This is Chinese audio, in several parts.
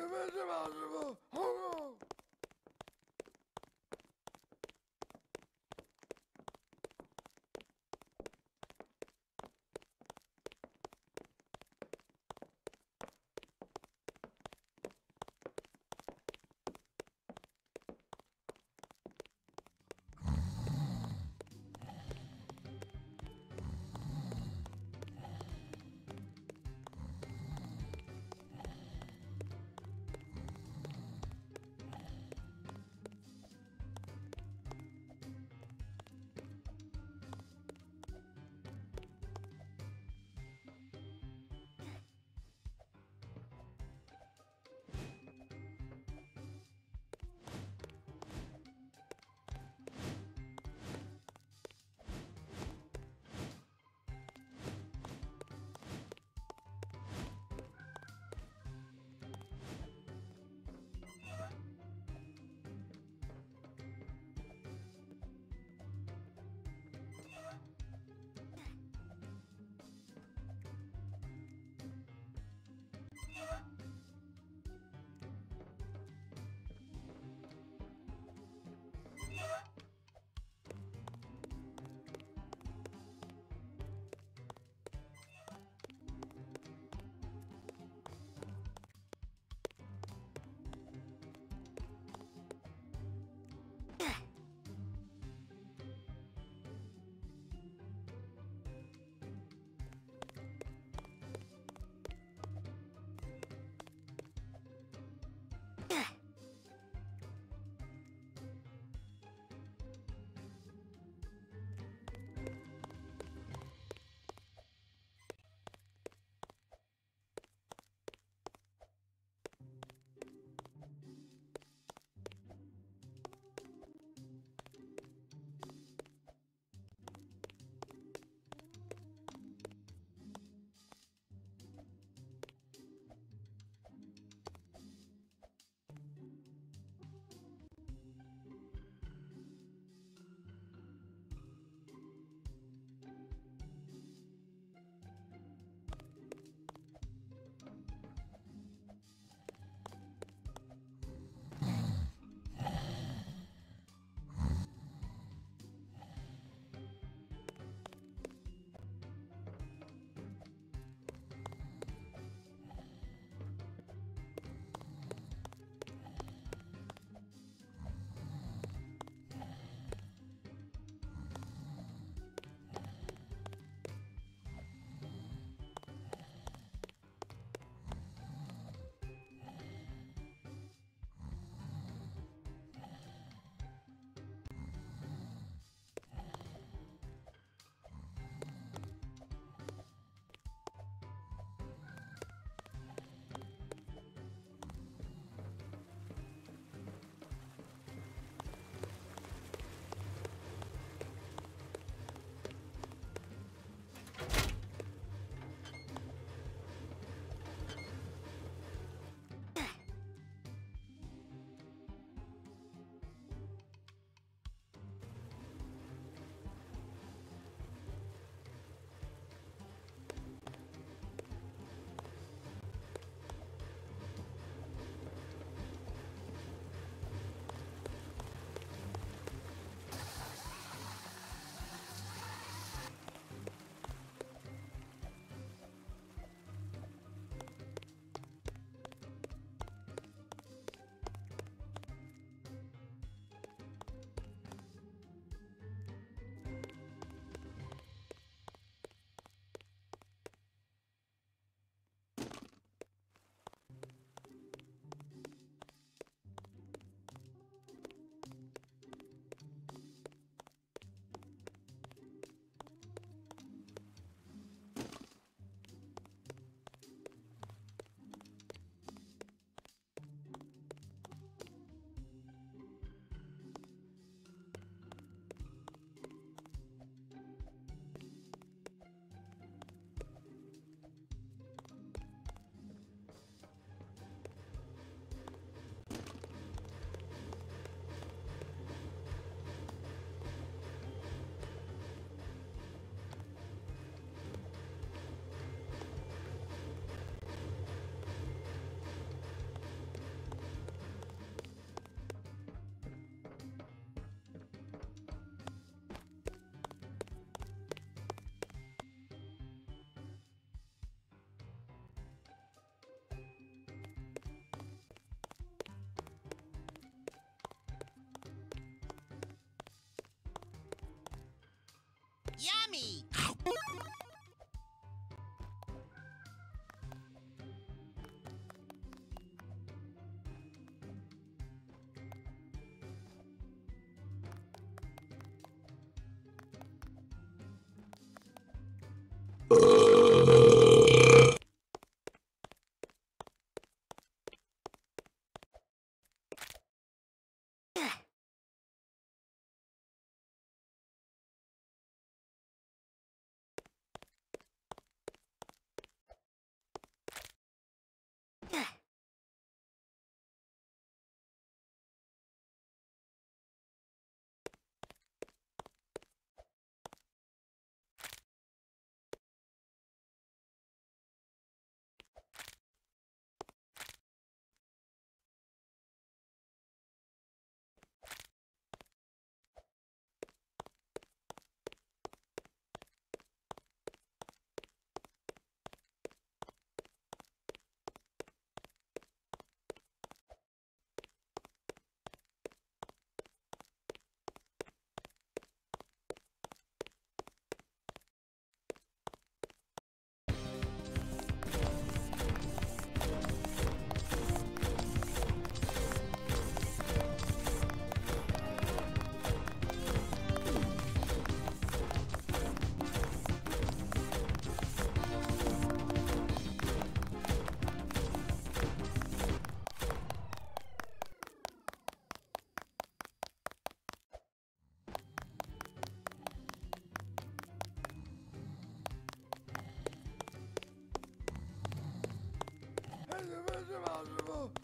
你们是吧，师傅？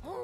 Oh!